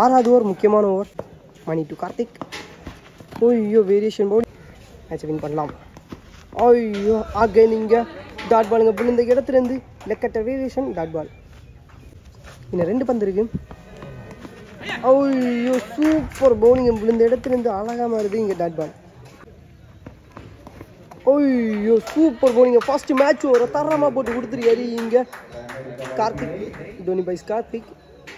ஆறாவது ஓவர் முக்கியமான over money to Karthik. ஓய்யோ வேரியேஷன் போர்டு மேட்ச் வின் பண்ணலாம். ஐயோ அகைன் இங்கே. டாட் பாலுங்க விழுந்த இடத்துலேருந்து லெக்கட்ட வேரியேஷன் டாட் பால் இன்னும் ரெண்டு பந்து இருக்கு. ஐயோ சூப்பர் பவுலிங் விழுந்த இடத்துலேருந்து அழகாக மாறுது இங்கே டாட் பால் ஐயோ சூப்பர் பவுலிங்க ஃபர்ஸ்ட் மேட்ச் ஒரு தரமாக போட்டு கொடுத்துருக்காரு இங்கே கார்த்திக். தோனி பைஸ் கார்த்திக்.